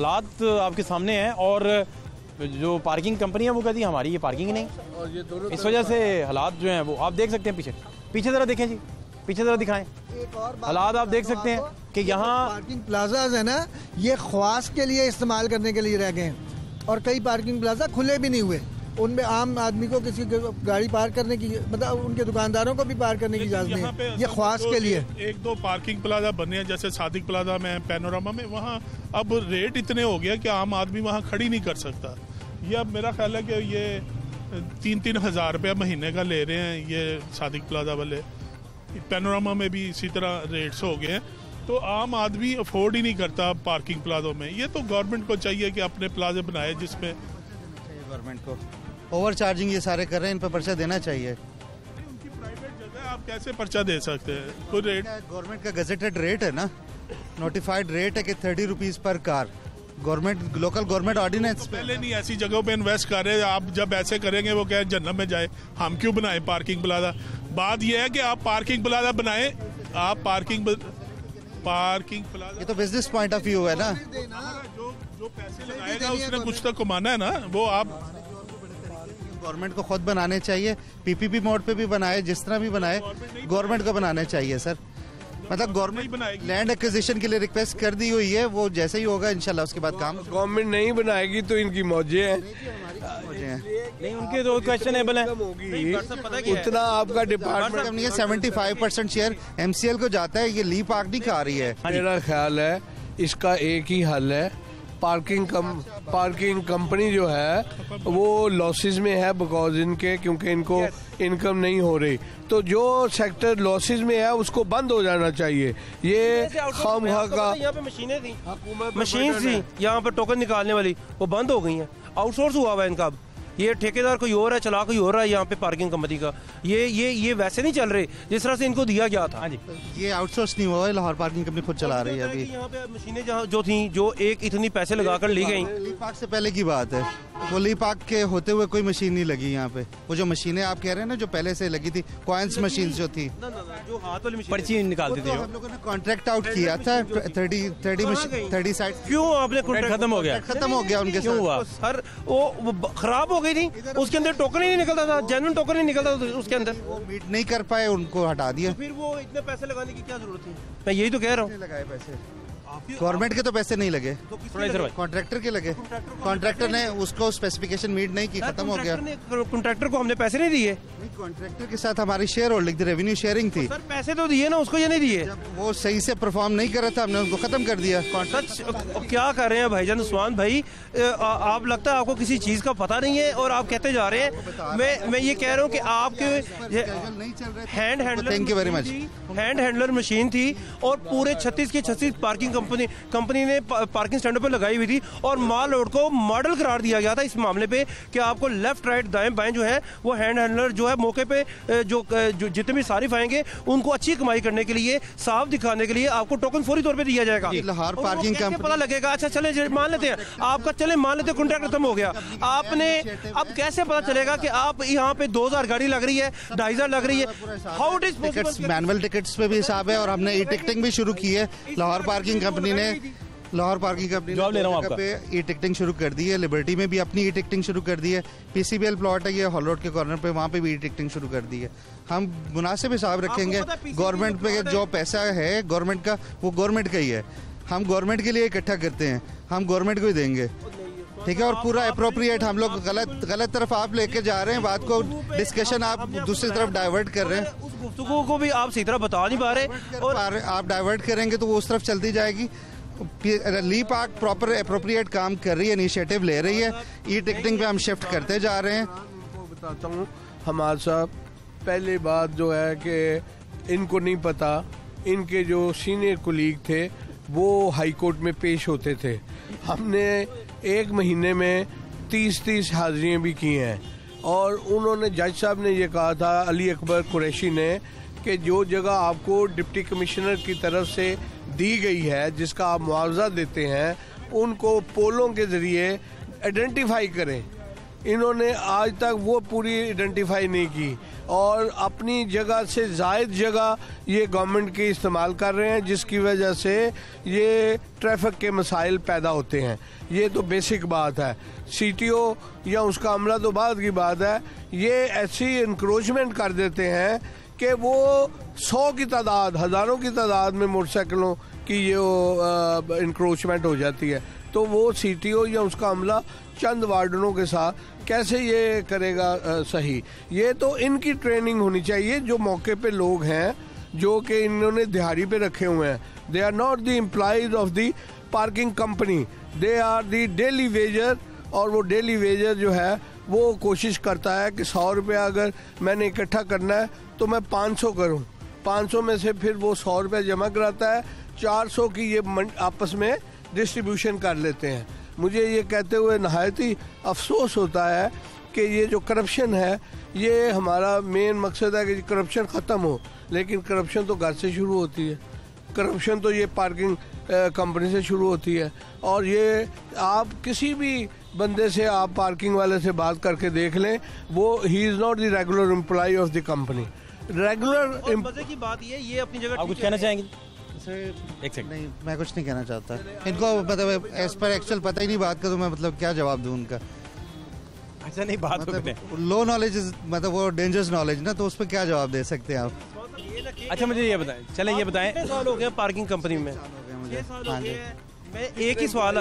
हालात आपके सामने हैं और जो पार्किंग कंपनी है वो कहती है हमारी ये पार्किंग नहीं। और ये दोनों इस वजह से हालात जो हैं वो आप देख सकते हैं पीछे। पीछे ज़रा देखें जी। पीछे ज़रा दिखाएँ। हालात आप देख सकते हैं कि यहाँ पार्किंग प्लाजा है ना ये ख्वास के लिए इस्तेमाल करने के लिए रह गए हैं। और कई पार्किंग प्लाजा खुले भी नहीं हुए। उनमें आम आदमी को किसी गाड़ी पार्क करने की मतलब उनके दुकानदारों को भी पार्क करने की इजाज़त नहीं है। ये ख्वास के लिए। एक, एक दो पार्किंग प्लाजा बने हैं जैसे सादिक प्लाजा में पैनोरामा में वहाँ अब रेट इतने हो गया कि आम आदमी वहाँ खड़ी नहीं कर सकता। ये अब मेरा ख्याल है कि ये तीन तीन हज़ार रुपया महीने का ले रहे हैं ये सादिक प्लाजा वाले। पैनोरामा में भी इसी तरह रेट्स हो गए हैं। तो आम आदमी अफोर्ड ही नहीं करता पार्किंग प्लाजों में। ये तो गवर्नमेंट को चाहिए कि अपने प्लाजे बनाए जिसमें गवर्नमेंट को। ओवर चार्जिंग ये सारे कर रहे हैं इन पर पर्चा देना चाहिए। उनकी प्राइवेट जगह आप कैसे पर्चा दे सकते हैं? कोई रेट गवर्नमेंट का गजेटेड रेट है ना? नोटिफाइड रेट है कि thirty rupees per car government local government ordinance पहले नहीं ऐसी जगहों पे इन्वेस्ट कर रहे आप जब ऐसे करेंगे वो क्या जन्नत में जाए। हम क्यों बनाए पार्किंग प्लाजा बात यह है कि आप पार्किंग प्लाजा बनाए आप पार्किंग पार्किंग प्लाजा ये तो बिज़नेस पॉइंट ऑफ़ व्यू है ना। जो जो पैसे लगाएगा उसने कुछ तो कमाना है ना वो आप गवर्नमेंट को खुद बनाने चाहिए पीपीपी मोड पे भी बनाए जिस तरह भी बनाए गवर्नमेंट को बनाने चाहिए सर। मतलब गवर्नमेंट बनाएगी। लैंड एक्विजिशन के लिए रिक्वेस्ट कर दी हुई है वो जैसे ही होगा इंशाल्लाह उसके बाद काम। गवर्नमेंट नहीं बनाएगी तो इनकी मौजें हैं। नहीं उनके तो क्वेश्चनेबल है? उतना आपका डिपार्टमेंट नहीं है seventy five percent share MCL को जाता है ये ली पार्क नहीं खा रही है। मेरा ख्याल है इसका एक ही हल है पार्किंग कम पार्किंग कंपनी जो है वो लॉसेस में है बिकॉज़ इनके क्योंकि इनको इनकम नहीं हो रही। तो जो सेक्टर लॉसेस में है उसको बंद हो जाना चाहिए। ये खाम खा का यहाँ पे मशीनें थी। मशीन थी यहाँ पर टोकन निकालने वाली वो बंद हो गई है। आउटसोर्स हुआ हुआ है इनका अब। ये ठेकेदार कोई और है चला कोई और है यहाँ पे पार्किंग कंपनी का। ये ये ये वैसे नहीं चल रहे जिस तरह से इनको दिया गया था। हाँ जी। ये आउटसोर्स नहीं हुआ है लाहौर पार्किंग कंपनी खुद चला रही है अभी। यहाँ पे मशीनें जहाँ जो थी जो एक इतनी पैसे लगाकर ली गई। से पहले की बात है। वो ली पार्क के होते हुए कोई मशीन नहीं लगी यहाँ पे। वो जो मशीनें आप कह रहे हैं ना जो पहले से लगी थी कॉइन्स मशीन जो थी। जो हाथ वाली मशीन पर्ची निकालते थे हम लोगों ने कॉन्ट्रैक्ट आउट किया था thirty thirty machine thirty side क्यों आपने खत्म हो गया? खत्म हो गया उनके क्यों हुआ? सर वो वो खराब हो गई थी। उसके अंदर टोकन ही नहीं निकलता था जेन्युइन टोकन ही निकलता था उसके अंदर। वो मीट नहीं कर पाए उनको हटा दिया। फिर वो इतने पैसे लगाने की क्या ज़रूरत थी? मैं यही तो कह रहा हूँ। लगाए पैसे? गवर्नमेंट के तो पैसे नहीं लगे। कॉन्ट्रैक्टर के लगे। कॉन्ट्रैक्टर ने उसको स्पेसिफिकेशन मीट नहीं की खत्म हो गया। कॉन्ट्रैक्टर को हमने पैसे नहीं दिए। नहीं कॉन्ट्रैक्टर के साथ हमारी शेयर होल्डिंग थी रेवेन्यू शेयरिंग थी। सर पैसे तो दिए ना उसको ये नहीं दिए। वो सही से परफॉर्म नहीं कर रहा था हमने उनको खत्म कर दिया। कॉन्ट्रैक्ट क्या कर रहे हैं भाईजान? उस्मान भाई आप लगता है आपको किसी चीज़ का पता नहीं है और आप कहते जा रहे हैं। मैं मैं ये कह रहा हूँ कि आपके नहीं चल रहे hand handler thank you very much hand handler machine थी और पूरे 36 की 36 पार्किंग कंपनी कंपनी ने पार्किंग स्टैंडों पर लगाई हुई थी और माल रोड को मॉडल करार दिया गया था इस मामले पे कि आपको लेफ़्ट राइट दाएँ बाएँ जो है वो हैंड हैंडलर जो है मौके पे जो जो जितने भी सारिफ आएँगे उनको अच्छी कमाई करने के लिए साफ़ दिखाने के लिए आपको टोकन फौरी तौर पे दिया जाएगा। पार्किंग पता लगेगा? अच्छा चले मान लेते हैं। आपका चले मान लेते कॉन्ट्रैक्ट खत्म हो गया। आपने अब कैसे पता चलेगा कि आप यहाँ पे 2000 गाड़ी लग रही है ढाई लग रही है? How it is manual tickets पे भी हिसाब है और हमने ई टिकटिंग भी शुरू की है लाहौर पार्किंग कंपनी ने लाहौर पार्किंग कंपनी जॉब ले रहा हूँ आपका। पे ई टिकटिंग शुरू कर दी है लिबर्टी में भी अपनी ई टिकटिंग शुरू कर दी है पीसीबीएल प्लॉट है ये हॉल रोड के कॉर्नर पे वहाँ पे भी ई टिकटिंग शुरू कर दी है। हम मुनासिब हिसाब रखेंगे गवर्नमेंट पे जो पैसा है गवर्नमेंट का वो गवर्नमेंट का ही है। हम गवर्नमेंट के लिए इकट्ठा करते हैं हम गवर्नमेंट को ही देंगे। ठीक है और पूरा अप्रोप्रिएट हम लोग गलत गलत तरफ़ आप लेके जा रहे हैं बात को डिस्कशन आप दूसरी तरफ़ डाइवर्ट कर रहे हैं। उस गुफ्तगू को भी आप सही तरह बता नहीं पा रहे और आप डाइवर्ट करेंगे तो वो उस तरफ़ चलती जाएगी। ली पार्क प्रॉपर अप्रोप्रिएट काम कर रही है इनिशिएटिव ले रही है। ई टिकटिंग पे हम शिफ्ट करते जा रहे हैं। बताता हूँ हमारे साहब पहली बात जो है कि इनको नहीं पता इनके जो सीनियर कुलीग थे वो हाई कोर्ट में पेश होते थे। हमने एक महीने में तीस तीस हाजिरियाँ भी की हैं। और उन्होंने जज साहब ने यह कहा था, अली अकबर कुरैशी ने, कि जो जगह आपको डिप्टी कमिश्नर की तरफ़ से दी गई है, जिसका आप मुआवजा देते हैं, उनको पोलों के ज़रिए आइडेंटिफाई करें। इन्होंने आज तक वो पूरी आइडेंटिफाई नहीं की। और अपनी जगह से जायद जगह ये गवर्नमेंट की इस्तेमाल कर रहे हैं, जिसकी वजह से ये ट्रैफ़िक के मसाइल पैदा होते हैं। ये तो बेसिक बात है। सीटीओ या उसका अमला तो बाद की बात है। ये ऐसी इंक्रोचमेंट कर देते हैं कि वो सौ की तादाद, हज़ारों की तादाद में मोटरसाइकिलों की ये इंक्रोचमेंट हो जाती है। तो वो सीटीओ या उसका अमला चंद वार्डनों के साथ कैसे ये करेगा अ, सही? ये तो इनकी ट्रेनिंग होनी चाहिए जो मौके पे लोग हैं जो कि इन्होंने दिहाड़ी पे रखे हुए हैं। They are not the employees of the parking company they are the daily wager और वो डेली वेजर जो है वो कोशिश करता है कि सौ रुपया अगर मैंने इकट्ठा करना है तो मैं पाँच सौ करूँ। पाँच सौ में से फिर वो सौ रुपया जमा कराता है चार सौ की ये आपस में डिस्ट्रीब्यूशन कर लेते हैं। मुझे ये कहते हुए नहायत ही अफसोस होता है कि ये जो करप्शन है ये हमारा मेन मकसद है कि करप्शन ख़त्म हो। लेकिन करप्शन तो घर से शुरू होती है। करप्शन तो ये पार्किंग कंपनी से शुरू होती है। और ये आप किसी भी बंदे से आप पार्किंग वाले से बात करके देख लें वो ही is not the regular employee of the company regular मज़े की बात ये ये अपनी जगह आप कुछ कहना चाहेंगे? सर एक नहीं मैं कुछ नहीं कहना चाहता। इनको मतलब एज पर एक्चुअल पता ही नहीं बात का तो मैं मतलब क्या जवाब दूँ उनका। अच्छा नहीं बात तो मतलब लो नॉलेज मतलब वो डेंजरस नॉलेज ना तो उस पर क्या जवाब दे सकते हैं आप? अच्छा मुझे ये बताएँ। चलें ये बताएँ। साल हो गए पार्किंग कंपनी में। साल हो। मैं एक ही सवाल?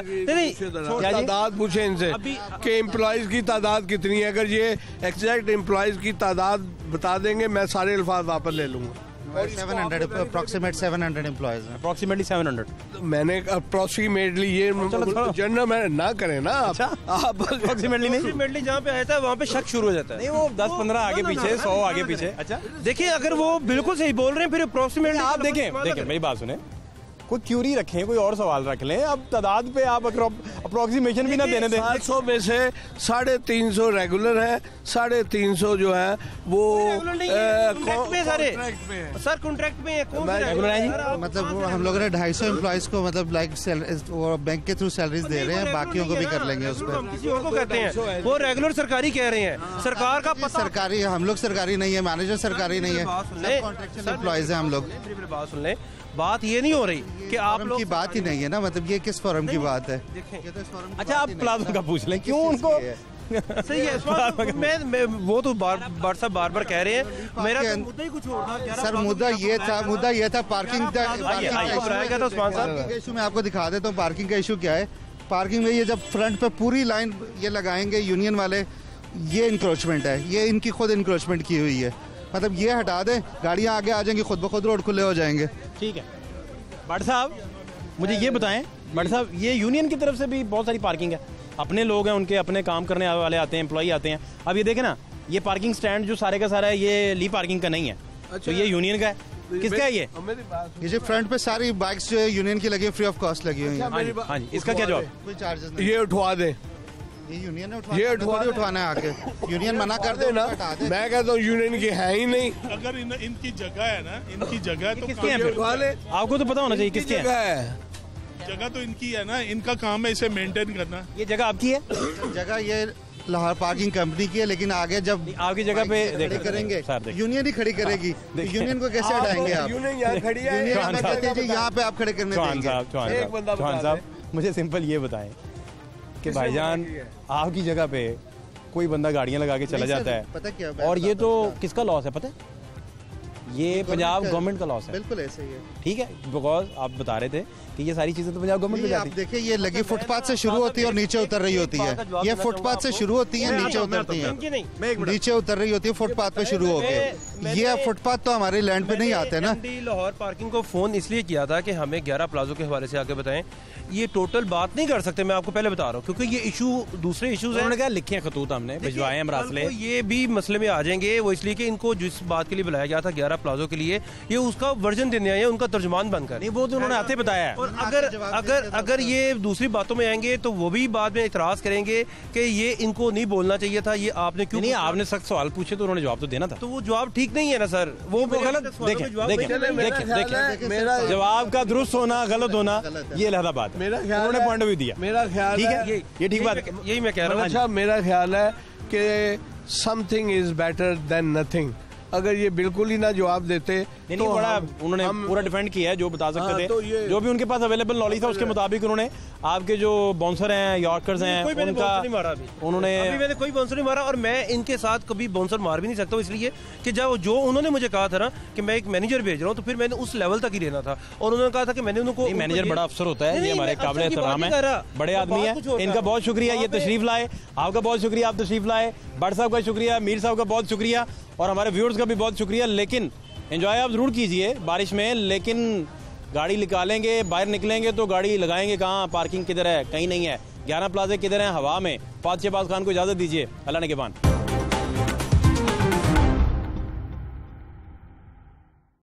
तादाद पूछे इनसे कि एम्प्लॉयज़ की तादाद कितनी है। अगर ये एग्जैक्ट एम्प्लॉयज़ की तादाद बता देंगे मैं सारे अल्फाज वापस ले लूँगा। Seven hundred approximate seven hundred employees approximately 700 मैंने अप्रोक्सीमेटली ये जनरल मैंने ना करें ना आप। अच्छा। आप अप्रोक्सीमेटली नहीं? अल्टीमेटली जहाँ पे आता है वहाँ पे शक शुरू हो जाता है। नहीं वो 10 15 आगे पीछे सौ आगे पीछे। अच्छा। देखिए अगर वो बिल्कुल सही बोल रहे हैं फिर अप्रोक्सीमेटली आप देखें देखें मेरी बात सुने। कोई क्यूरी रखें कोई और सवाल रख लें। अब तादाद पे आप अप्रोक्सीमेशन भी ना देने दें। सात सौ में से साढ़े तीन सौ रेगुलर है साढ़े तीन सौ जो है वो सारे। कॉन्ट्रैक्ट में है। है है? मतलब हम लोगों ने ढाई सौ एम्प्लॉयज़ को मतलब लाइक बैंक के थ्रू सैलरीज दे रहे हैं बाकियों को भी कर लेंगे उसमें रेगुलर हम पर किसी और को कहते हैं। वो रेगुलर सरकारी कह रहे हैं। सरकार का पता सरकारी हम लोग सरकारी नहीं है मैनेजर सरकारी नहीं है। एम्प्लॉयज़ हैं हम लोग। बात सुन ले बात ये नहीं हो रही कि आप लोग की बात ही नहीं है ना मतलब ये किस फॉरम की बात है? तो अच्छा आप ही नहीं प्लाजो का पूछ लें क्यों उनको? है? सही है मैं, मैं वो तो बार बार साहब बार बार कह रहे हैं। मेरा तो मुद्दा ही कुछ और था सर मुद्दा ये था मुद्दा ये था का उस्मान साहब? पार्किंग का इशू मैं आपको दिखा देता हूँ। पार्किंग का इशू क्या है? पार्किंग में ये जब फ्रंट पे पूरी लाइन ये लगाएँगे यूनियन वाले ये इंक्रोचमेंट है। ये इनकी खुद इंक्रोचमेंट की हुई है। मतलब ये हटा दें गाड़ियाँ आगे आ जाएँगी खुद ब खुद रोड खुले हो जाएँगे। ठीक है। भट्ट साहब मुझे ये बताएँ भट्ट साहब ये यूनियन की तरफ़ से भी बहुत सारी पार्किंग है। अपने लोग हैं उनके अपने काम करने वाले आते हैं एम्प्लॉई आते हैं। अब ये देखें ना ये पार्किंग स्टैंड जो सारे का सारा है ये ली पार्किंग का नहीं है। तो ये यूनियन का है। किसका है ये? ये जो फ्रंट पे सारी बाइक्स जो है यूनियन की लगी है फ्री ऑफ़ कॉस्ट लगी हुई है। हाँ जी हाँ इसका क्या जवाब? कोई चार्जेस ये उठवा दे। ये यूनियन ने ये उठवा। उठवाना है आके यूनियन मना कर दे ना मैं कहता हूँ यूनियन की है ही नहीं। अगर इन, इनकी जगह है ना इनकी जगह तो किसके हैं उठवा ले आपको तो पता होना चाहिए किस किसके हैं। जगह है। जगह तो इनकी है ना इनका काम है इसे मेंटेन करना। ये जगह आपकी है? जगह ये लाहौर पार्किंग कंपनी की है लेकिन आगे जब आपकी जगह पे खड़ी करेंगे यूनियन ही खड़ी करेगी। यूनियन को कैसे हटाएँगे आप? यूनियन यहाँ खड़ी है। है यहाँ पे आप खड़े करने चौहान देंगे। एक बंदा साहब मुझे सिंपल ये बताएँ। कि भाईजान है? आपकी जगह पे कोई बंदा गाड़ियाँ लगा के चला जाता है। पता क्या और ये तो किसका लॉस है पता है? ये पंजाब गवर्नमेंट का लॉस है। बिल्कुल ऐसे ही है। ठीक है बिकॉज़ आप बता रहे थे कि ये सारी चीज़ें तो पंजाब गवर्नमेंट में आप जाती। देखिए ये लगी फुटपाथ से शुरू होती है और नीचे उतर रही होती है। ये फुटपाथ से शुरू होती है नीचे उतरती है। नीचे उतर रही होती है फुटपाथ पे शुरू होके। मैंने- ये फुटपाथ तो हमारे लैंड पे नहीं आते ना। लाहौर पार्किंग को फ़ोन इसलिए किया था कि हमें 11 प्लाजो के हवाले से आगे बताएँ। ये टोटल बात नहीं कर सकते मैं आपको पहले बता रहा हूँ क्योंकि ये इशू दूसरे इश्यूज़ हैं। उन्होंने लिखे हैं खतूत हमने भिजवाए हैं मरासले कल ये भी मसले में आ जाएँगे वो इसलिए कि इनको जिस बात के लिए बुलाया गया था 11 प्लाजो के लिए ये उसका वर्जन देने आए हैं उनका तर्जुमान बनकर नहीं वो तो उन्होंने आते बताया है। और अगर अगर अगर ये दूसरी बातों में आएँगे तो वो भी बाद में इतराज करेंगे कि ये इनको नहीं बोलना चाहिए था ये आपने क्यों नहीं? आपने सख्त सवाल पूछे तो उन्होंने जवाब तो देना था। तो वो जवाब ठीक नहीं है ना सर? वो वो गलत देखे जवाब मेरा जवाब का दुरुस्त होना गलत होना ये अलहदा बात है। मेरा ख्याल उन्होंने पॉइंट भी दिया। मेरा ख्याल ठीक है? है ये ठीक बात यही मैं कह रहा हूँ। अच्छा मेरा ख्याल है कि something is better than nothing अगर ये बिल्कुल ही ना जवाब देते नहीं तो नहीं बड़ा हम- उन्होंने हम- पूरा डिफेंड किया है जो बता सकते हाँ, थे। तो जो भी उनके पास अवेलेबल नॉलेज था उसके मुताबिक उन्होंने आपके जो बाउंसर हैं यॉर्कर्स हैं कोई मैंने उनका नहीं मारा अभी। उन्होंने अभी मैंने कोई बाउंसर नहीं मारा और मैं इनके साथ कभी बाउंसर मार भी नहीं सकता इसलिए कि जब जो उन्होंने मुझे कहा था ना कि मैं एक मैनेजर भेज रहा हूँ तो फिर मैंने उस लेवल तक ही रहना था। और उन्होंने कहा था कि मैंने उनको मैनेजर बड़ा अफसर होता है ये हमारे काबिल एहतराम है। बड़े आदमी हैं। इनका बहुत शुक्रिया ये तशरीफ़ लाए। आपका बहुत शुक्रिया आप तशरीफ़ लाए भट्ट साहब का शुक्रिया मीर साहब का बहुत शुक्रिया। और हमारे व्यूअर्स का भी बहुत शुक्रिया। लेकिन एंजॉय आप ज़रूर कीजिए बारिश में, लेकिन गाड़ी निकालेंगे, बाहर निकलेंगे तो गाड़ी लगाएँगे कहाँ? पार्किंग किधर है? कहीं नहीं है। ग्यारह प्लाजे किधर हैं? हवा में। पाँच छः पास खान को इजाज़त दीजिए। अल्लाह ने के बान।